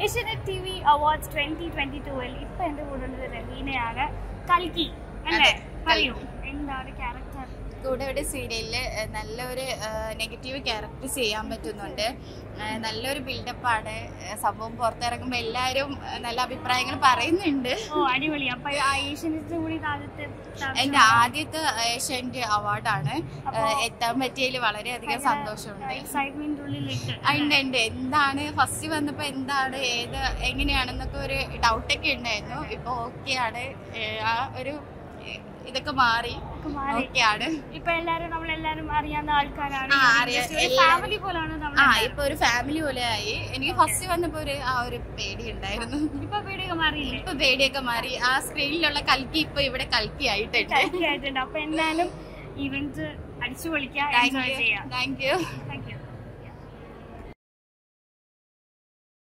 Asianet T V awards twenty twenty ടുവിൽ ഇപ്പൊ എന്റെ കൂടെ ഉള്ളത് രവീനയാണ് കൽക്കി അല്ലേ? പറയൂ എന്താണ് ക്യാരക്ടർ കൂടെ ഒരു സീരിയലിൽ നല്ലൊരു നെഗറ്റീവ് ക്യാരക്ടർ ചെയ്യാൻ പറ്റുന്നുണ്ട്. നല്ലൊരു ബിൽഡപ്പാണ് സംഭവം പുറത്തിറങ്ങുമ്പോൾ എല്ലാവരും നല്ല അഭിപ്രായങ്ങൾ പറയുന്നുണ്ട്. ഓ അടിപൊളി. അപ്പൊ കൂടി ആദ്യത്തെ എന്റെ ആദ്യത്തെ ഏഷ്യന്റെ അവാർഡാണ് എത്താൻ പറ്റിയതിൽ വളരെയധികം സന്തോഷമുണ്ട്. ഉണ്ട് ഉണ്ട്. എന്താണ്? ഫസ്റ്റ് വന്നപ്പോൾ എന്താണ്? ഏത് എങ്ങനെയാണെന്നൊക്കെ ഒരു ഡൗട്ടൊക്കെ ഉണ്ടായിരുന്നു. ഇപ്പോൾ ഓക്കെയാണ് ആ ഒരു ഇതൊക്കെ മാറി. ഒക്കെ മാറി. ഓക്കെയാണ്. ഇപ്പൊ എല്ലാരും നമ്മളെല്ലാരും അറിയാവുന്ന ആൾക്കാരാണ്. ആ, ഇപ്പൊ ഒരു ഫാമിലി പോലെ ആയി. എനിക്ക് ഫസ്റ്റ് വന്നപ്പോ ഒരു ആ ഒരു പേടി ഉണ്ടായിരുന്നു. ഇപ്പൊ പേടിയൊക്കെ മാറി ഇപ്പൊ പേടിയൊക്കെ മാറി. ആ സ്ക്രീനിലുള്ള കൽക്കി ഇപ്പൊ ഇവിടെ കൽക്കി ആയിട്ടുണ്ട് അപ്പൊ എന്തായാലും ഇവന്റ് അടിച്ചു പൊളിക്കാം താങ്ക് യു താങ്ക് യു